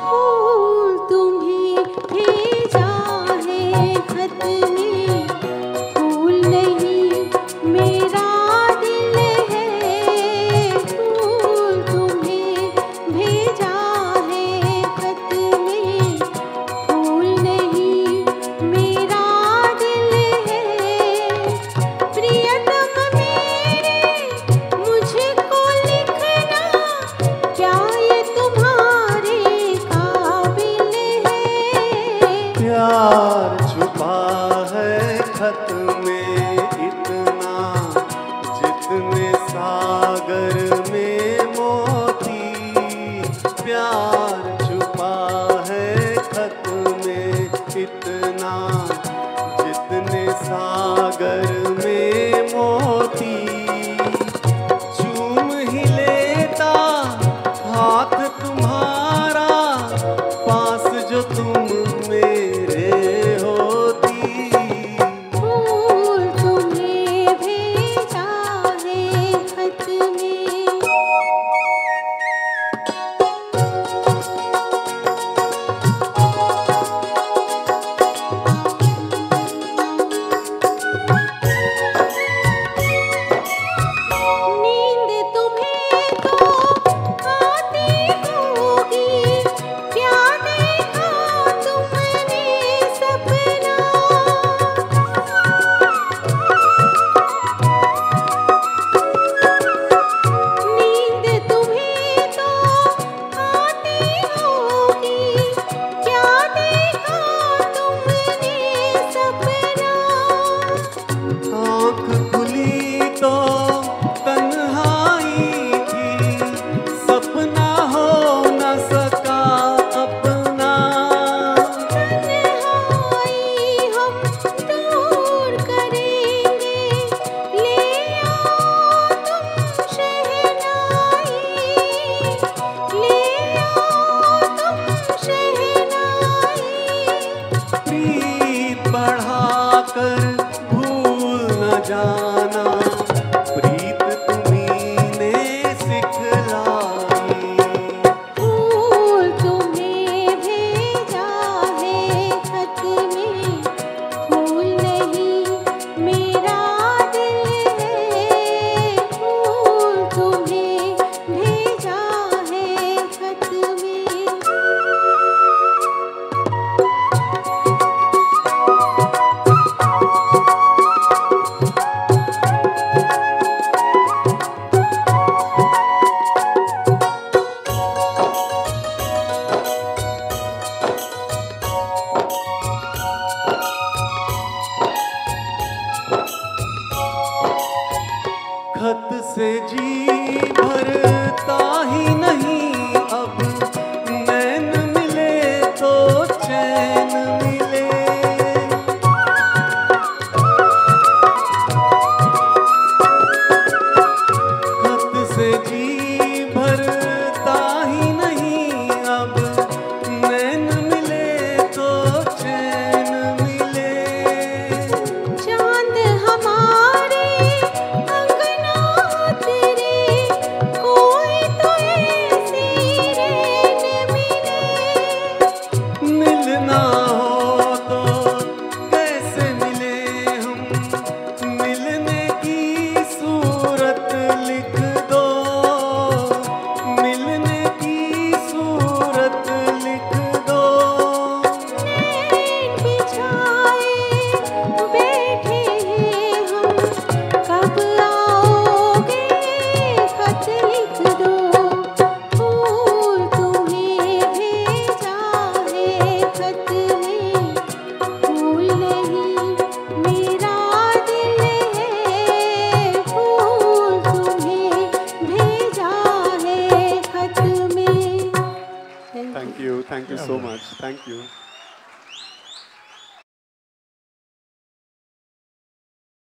फूल तुम्हें भेजा है खत Thank you yeah, so man. much. Thank you.